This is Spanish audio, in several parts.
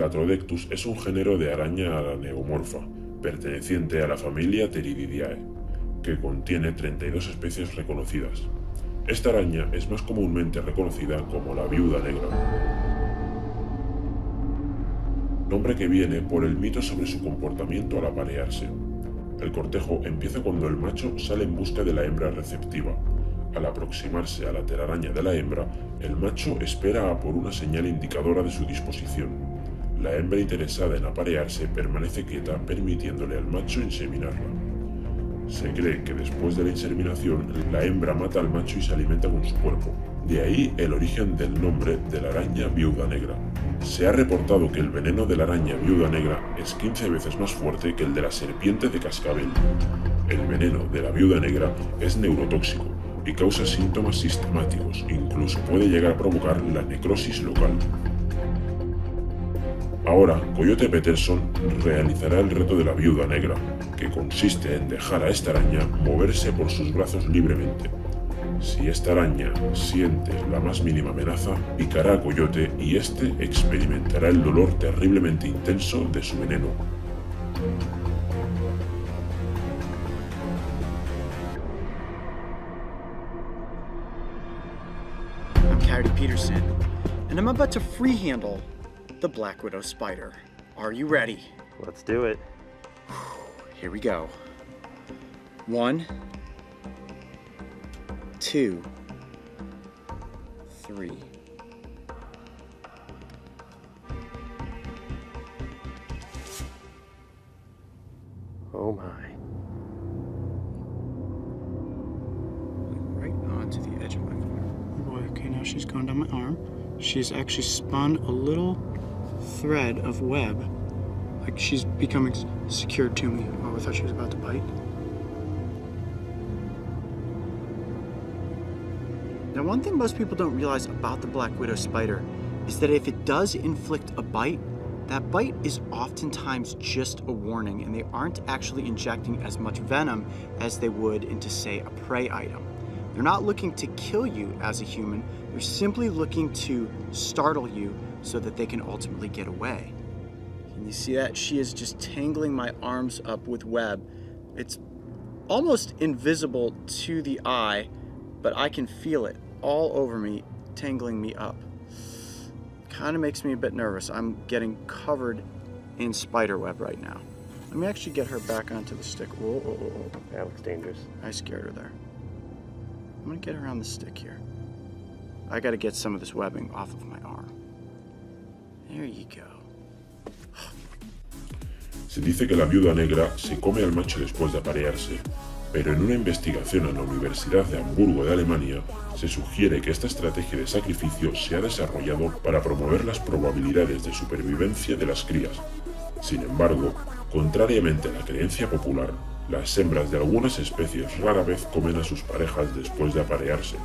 Latrodectus es un género de araña araneomorfa, perteneciente a la familia Pteridiidae, que contiene 32 especies reconocidas. Esta araña es más comúnmente reconocida como la viuda negra, nombre que viene por el mito sobre su comportamiento al aparearse. El cortejo empieza cuando el macho sale en busca de la hembra receptiva. Al aproximarse a la telaraña de la hembra, el macho espera por una señal indicadora de su disposición. La hembra interesada en aparearse permanece quieta permitiéndole al macho inseminarla. Se cree que después de la inseminación, la hembra mata al macho y se alimenta con su cuerpo. De ahí el origen del nombre de la araña viuda negra. Se ha reportado que el veneno de la araña viuda negra es 15 veces más fuerte que el de la serpiente de cascabel. El veneno de la viuda negra es neurotóxico y causa síntomas sistemáticos, incluso puede llegar a provocar la necrosis local. Ahora, Coyote Peterson realizará el reto de la viuda negra, que consiste en dejar a esta araña moverse por sus brazos libremente. Si esta araña siente la más mínima amenaza, picará a Coyote y éste experimentará el dolor terriblemente intenso de su veneno. I'm Coyote Peterson, and I'm about to free handle the Black Widow spider. Are you ready? Let's do it. Here we go. One, two, three. Oh my. Right onto the edge of my arm. Boy, okay, now she's gone down my arm. She's actually spun a little thread of web. Like she's becoming secured to me. Oh, I thought she was about to bite. Now, one thing most people don't realize about the Black Widow spider is that if it does inflict a bite, that bite is oftentimes just a warning, and they aren't actually injecting as much venom as they would into, say, a prey item. They're not looking to kill you as a human, they're simply looking to startle you so that they can ultimately get away. Can you see that? She is just tangling my arms up with web. It's almost invisible to the eye, but I can feel it all over me, tangling me up. Kind of makes me a bit nervous. I'm getting covered in spider web right now. Let me actually get her back onto the stick. Whoa, whoa, whoa, whoa. That looks dangerous. I scared her there. I'm gonna get on the stick here. I gotta get some of this webbing off of my arm. There you go. Se dice que la viuda negra se come al macho después de aparearse, pero en una investigación en la Universidad de Hamburgo de Alemania se sugiere que esta estrategia de sacrificio se ha desarrollado para promover las probabilidades de supervivencia de las crías. Sin embargo, contrariamente a la creencia popular, las hembras de algunas especies rara vez comen a sus parejas después de aparearse,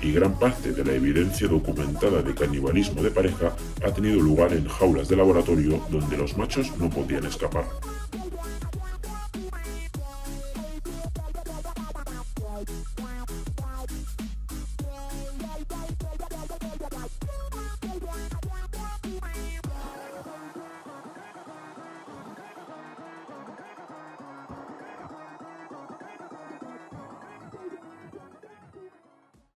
y gran parte de la evidencia documentada de canibalismo de pareja ha tenido lugar en jaulas de laboratorio donde los machos no podían escapar.